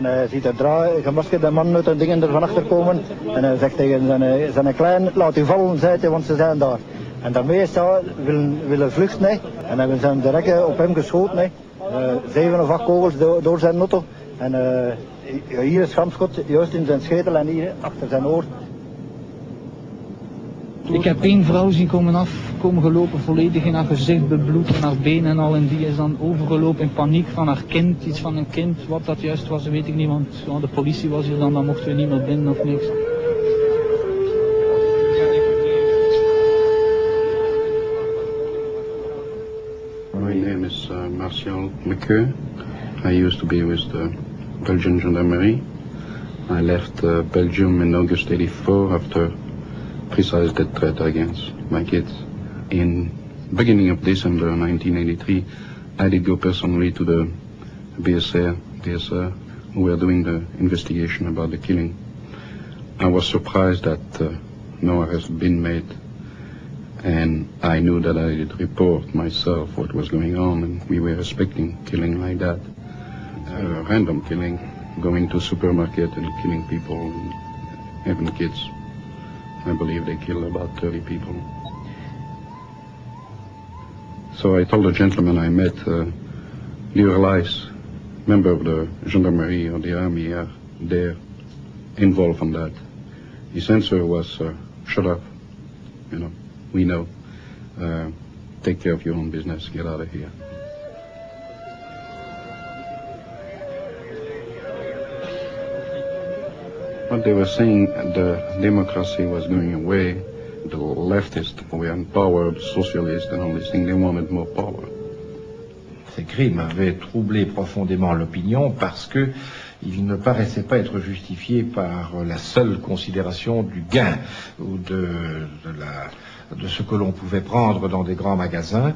En hij ziet een draai, gemaskerde man uit een dingen er van achter komen. En hij zegt tegen zijn, zijn klein, laat u vallen, want ze zijn daar. En daarmee is hij willen, willen vluchten. Hè. En hebben zijn direct op hem geschoten. Hè. Zeven of acht kogels door, zijn auto. En hier is schamschot, juist in zijn schedel en hier achter zijn oor. Ik heb één vrouw zien komen af, komen gelopen, volledig in haar gezicht bebloed, in haar benen en al. En die is dan overgelopen in paniek van haar kind, iets van een kind. Wat dat juist was, weet ik niet, want de politie was hier dan, dan mochten we niet meer binnen of niks. My name is uh, Martial McCur. I used to be with the Belgian Gendarmerie. I left uh, Belgium in August 84 after precise threat against my kids. In beginning of December 1983, I did go personally to the BSR, BSR, who were doing the investigation about the killing. I was surprised that uh, no arrest had been made, and I knew that I did report myself what was going on, and we were expecting killing like that, a random killing, going to supermarket and killing people, even kids. I believe they killed about 30 people. So I told the gentleman I met, uh, Leo Lice, member of the gendarmerie or the army, are there involved in that. His answer was, uh, shut up, you know, we know. Uh, take care of your own business, get out of here. What they were saying, the democracy was going away, Ces crimes avaient troublé profondément l'opinion parce que il ne paraissait pas être justifié par la seule considération du gain ou de ce que l'on pouvait prendre dans des grands magasins,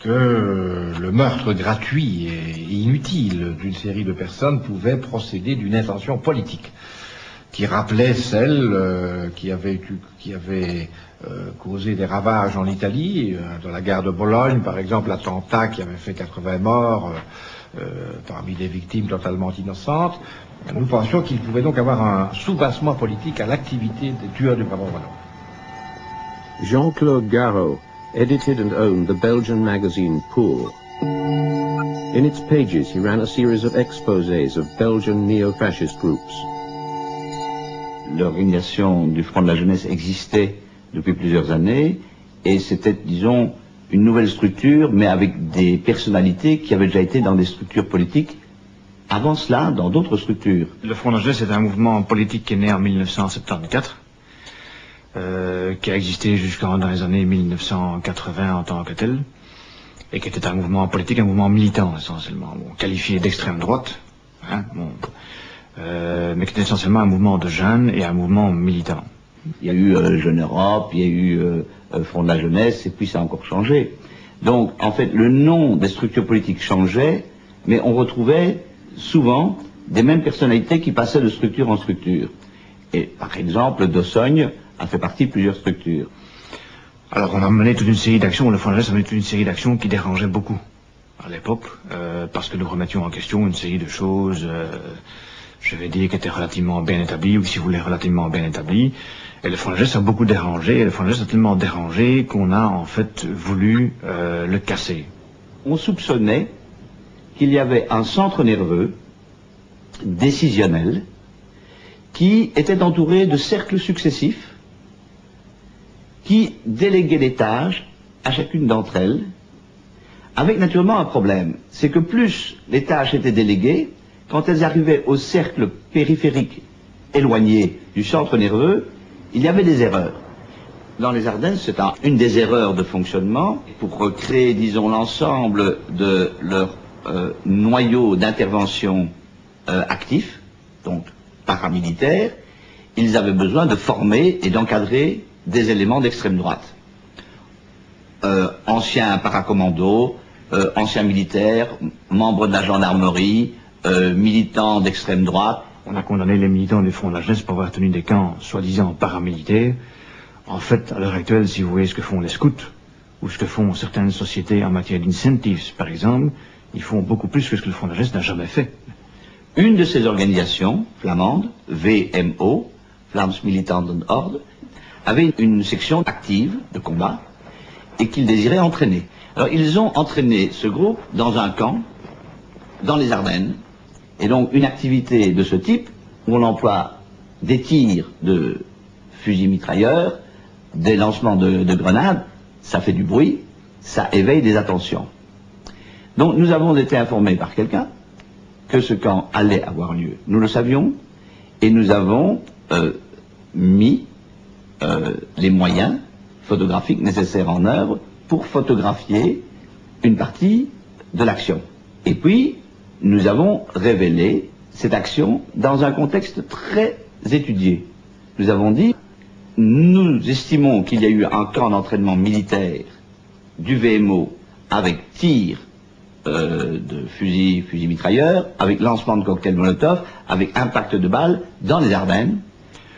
que le meurtre gratuit et inutile d'une série de personnes pouvait procéder d'une intention politique qui rappelait celle euh, qui avait, euh, causé des ravages en Italie, euh, dans la guerre de Bologne, par exemple, l'attentat qui avait fait 80 morts parmi des victimes totalement innocentes. Nous pensions qu'il pouvait donc avoir un soubassement politique à l'activité des tueurs du Brabant Wallon. Jean-Claude Garot edited and owned the Belgian magazine Pour. In its pages, he ran a series of exposés of Belgian neo-fascist groups. L'organisation du Front de la Jeunesse existait depuis plusieurs années et c'était, disons, une nouvelle structure, mais avec des personnalités qui avaient déjà été dans des structures politiques avant cela, dans d'autres structures. Le Front de la Jeunesse est un mouvement politique qui est né en 1974, euh, qui a existé jusqu'en dans les années 1980 en tant que tel, et qui était un mouvement politique, un mouvement militant essentiellement, bon, qualifié d'extrême droite. Hein, bon, euh, mais qui était essentiellement un mouvement de jeunes et un mouvement militant. Il y a eu euh, Jeune Europe, il y a eu euh, Front de la Jeunesse, et puis ça a encore changé. Donc, en fait, le nom des structures politiques changeait, mais on retrouvait souvent des mêmes personnalités qui passaient de structure en structure. Et par exemple, Dossogne a fait partie de plusieurs structures. Alors, on a mené toute une série d'actions, le Front de la Jeunesse a mené toute une série d'actions qui dérangeaient beaucoup à l'époque, parce que nous remettions en question une série de choses je vais dire, qui était relativement bien établi, ou si vous voulez, relativement bien établi. Et le Front a beaucoup dérangé, et le Front a tellement dérangé qu'on a en fait voulu euh, le casser. On soupçonnait qu'il y avait un centre nerveux décisionnel qui était entouré de cercles successifs qui déléguaient des tâches à chacune d'entre elles, avec naturellement un problème. C'est que plus les tâches étaient déléguées, quand elles arrivaient au cercle périphérique éloigné du centre nerveux, il y avait des erreurs. Dans les Ardennes, c'est une des erreurs de fonctionnement pour recréer, disons, l'ensemble de leur euh, noyau d'intervention euh, actif, donc paramilitaire, ils avaient besoin de former et d'encadrer des éléments d'extrême droite. Euh, anciens paracommandos, euh, anciens militaires, membres de la gendarmerie, euh, militants d'extrême droite. On a condamné les militants du Front de la Jeunesse pour avoir tenu des camps soi-disant paramilitaires. En fait, à l'heure actuelle, si vous voyez ce que font les scouts, ou ce que font certaines sociétés en matière d'incentives, par exemple, ils font beaucoup plus que ce que le Front de la Jeunesse n'a jamais fait. une de ces organisations flamandes, VMO, Vlaams Militanten Orde, avait une section active de combat et qu'ils désiraient entraîner. Alors ils ont entraîné ce groupe dans un camp, dans les Ardennes, et donc une activité de ce type, où on emploie des tirs de fusils mitrailleurs, des lancements de, de grenades, ça fait du bruit, ça éveille des attentions. Donc nous avons été informés par quelqu'un que ce camp allait avoir lieu. Nous le savions, et nous avons euh, mis euh, les moyens photographiques nécessaires en œuvre pour photographier une partie de l'action. Et puis, nous avons révélé cette action dans un contexte très étudié. Nous avons dit, nous estimons qu'il y a eu un camp d'entraînement militaire du VMO avec tir euh, de fusils, fusils mitrailleurs, avec lancement de cocktails Molotov, avec impact de balles dans les Ardennes.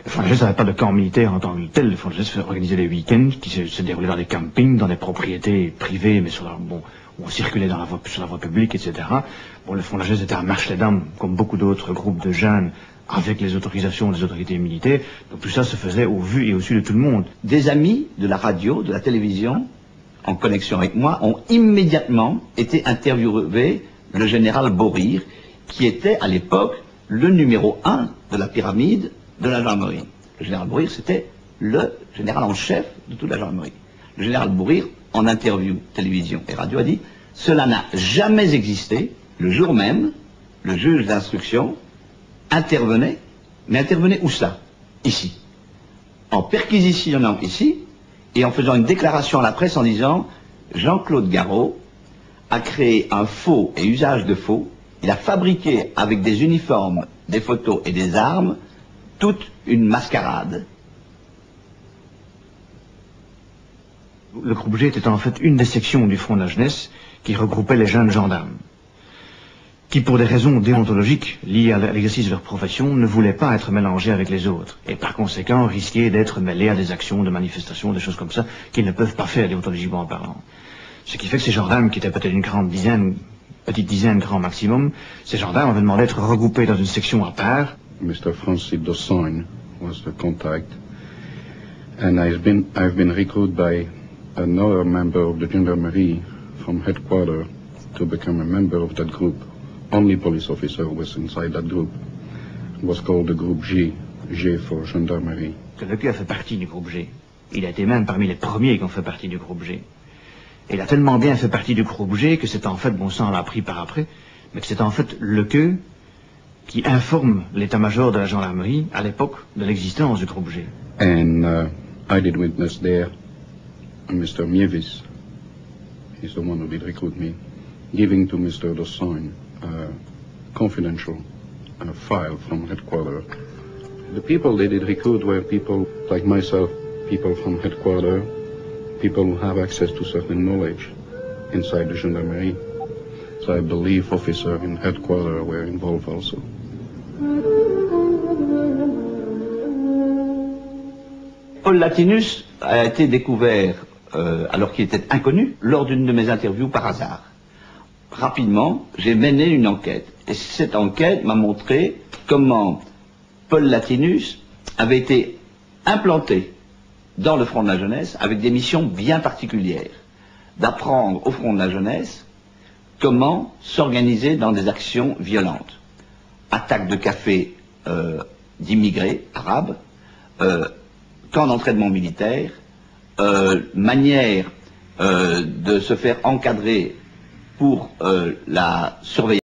Le Front National n'avait pas de camp militaire en tant que tel. Le Front National organisait des week-ends qui se, se, déroulaient dans des campings, dans des propriétés privées, mais sur la, bon, on circulait la sur la voie publique, etc. Bon, le Front National était à marche les dames, comme beaucoup d'autres groupes de jeunes, avec les autorisations des autorités militaires. Donc tout ça se faisait au vu et au su de tout le monde. Des amis de la radio, de la télévision, en connexion avec moi, ont immédiatement été interviewés le général Borir, qui était à l'époque le numéro un de la pyramide de la gendarmerie. Le général Bourrir, c'était le général en chef de toute la gendarmerie. Le général Bourrir, en interview télévision et radio, a dit Cela n'a jamais existé. Le jour même, le juge d'instruction intervenait, mais intervenait où ça? Ici. En perquisitionnant ici et en faisant une déclaration à la presse en disant Jean-Claude Garot a créé un faux et usage de faux. Il a fabriqué avec des uniformes, des photos et des armes toute une mascarade. Le groupe G était en fait une des sections du Front de la Jeunesse qui regroupait les jeunes gendarmes, qui pour des raisons déontologiques liées à l'exercice de leur profession ne voulaient pas être mélangés avec les autres, et par conséquent risquaient d'être mêlés à des actions de manifestation, des choses comme ça, qu'ils ne peuvent pas faire déontologiquement parlant. Ce qui fait que ces gendarmes, qui étaient peut-être une grande dizaine, petite dizaine grand maximum, ces gendarmes avaient demandé d'être regroupés dans une section à part, Mr. Francis Dossogne was the contact. And I've been, I've been recruited by another member of the gendarmerie from headquarters to become a member of that group. Only police officer was inside that group. It was called the group G, G for gendarmerie. Le a fait partie du groupe G. Il a été même parmi les premiers qui ont fait partie du groupe G. Et il a tellement bien fait partie du groupe G que c'est en fait, bon sang l'a appris par après, mais que c'est en fait le queue qui informe l'état-major de la gendarmerie à l'époque de l'existence du groupe G. And uh, I did witness there Mr. Mievis, he's the one who did recruit me, giving to Mr. Dossogne a confidential uh, file from headquarters. The people they did recruit were people like myself, people from headquarters, people who have access to certain knowledge inside the gendarmerie. So I believe officers in headquarters were involved also. Paul Latinus a été découvert, euh, alors qu'il était inconnu, lors d'une de mes interviews par hasard. Rapidement, j'ai mené une enquête. Et cette enquête m'a montré comment Paul Latinus avait été implanté dans le Front de la Jeunesse avec des missions bien particulières. D'apprendre au Front de la Jeunesse comment s'organiser dans des actions violentes. Attaque de café euh, d'immigrés arabes, euh, camp d'entraînement militaire, euh, manière euh, de se faire encadrer pour euh, la surveillance